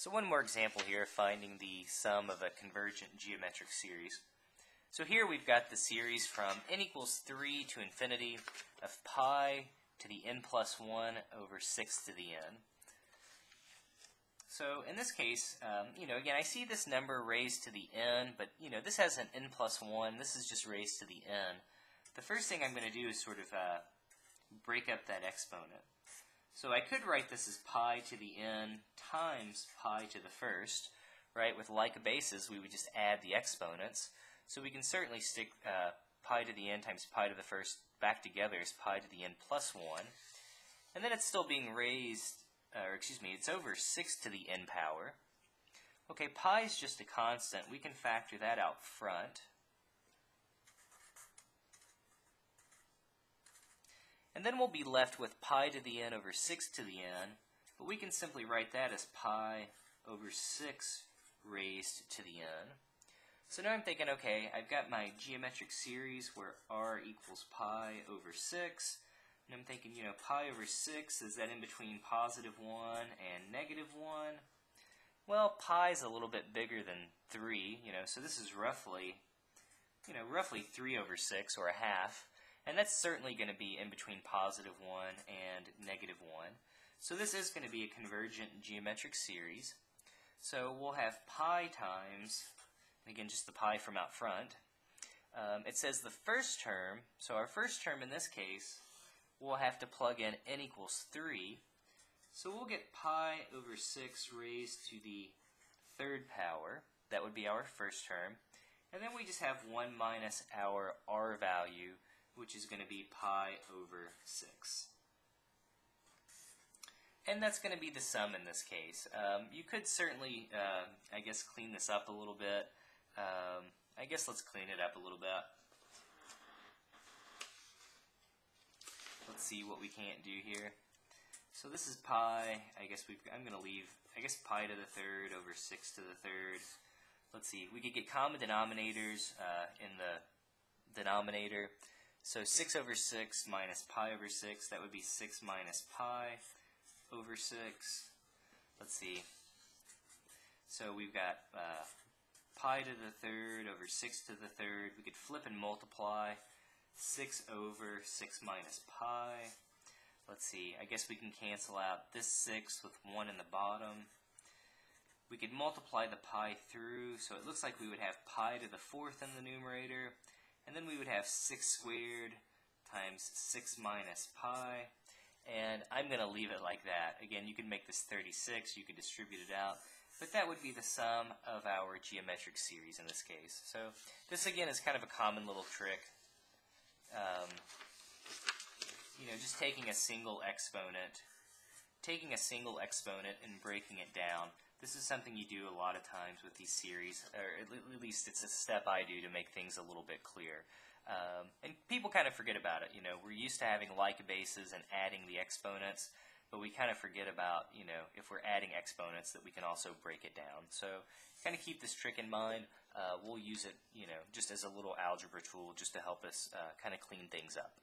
So one more example here, of finding the sum of a convergent geometric series. So here we've got the series from n equals 3 to infinity of pi to the n plus 1 over 6 to the n. So in this case, um, you know, again, I see this number raised to the n, but, you know, this has an n plus 1. This is just raised to the n. The first thing I'm going to do is sort of uh, break up that exponent. So I could write this as pi to the n times pi to the first, right? With like bases, we would just add the exponents. So we can certainly stick uh, pi to the n times pi to the first back together as pi to the n plus 1. And then it's still being raised, or excuse me, it's over 6 to the n power. Okay, pi is just a constant. We can factor that out front. And then we'll be left with pi to the n over 6 to the n, but we can simply write that as pi over 6 raised to the n. So now I'm thinking, okay, I've got my geometric series where r equals pi over 6, and I'm thinking, you know, pi over 6, is that in between positive 1 and negative 1? Well, pi is a little bit bigger than 3, you know, so this is roughly, you know, roughly 3 over 6, or a half. And that's certainly going to be in between positive 1 and negative 1. So this is going to be a convergent geometric series. So we'll have pi times, again just the pi from out front. Um, it says the first term, so our first term in this case, we'll have to plug in n equals 3. So we'll get pi over 6 raised to the third power. That would be our first term. And then we just have 1 minus our r value, which is going to be pi over 6. And that's going to be the sum in this case. Um, you could certainly, uh, I guess, clean this up a little bit. Um, I guess let's clean it up a little bit. Let's see what we can't do here. So this is pi. I guess we I'm going to leave, I guess, pi to the third over 6 to the third. Let's see. We could get common denominators uh, in the denominator. So 6 over 6 minus pi over 6, that would be 6 minus pi over 6. Let's see. So we've got uh, pi to the third over 6 to the third. We could flip and multiply 6 over 6 minus pi. Let's see, I guess we can cancel out this 6 with 1 in the bottom. We could multiply the pi through, so it looks like we would have pi to the fourth in the numerator, and then we would have 6 squared times 6 minus pi. And I'm going to leave it like that. Again, you can make this 36, you could distribute it out. But that would be the sum of our geometric series in this case. So this, again, is kind of a common little trick. Um, you know, just taking a single exponent, taking a single exponent and breaking it down. This is something you do a lot of times with these series, or at least it's a step I do to make things a little bit clear. Um, and people kind of forget about it. You know, we're used to having like bases and adding the exponents, but we kind of forget about, you know, if we're adding exponents that we can also break it down. So kind of keep this trick in mind. Uh, we'll use it, you know, just as a little algebra tool just to help us uh, kind of clean things up.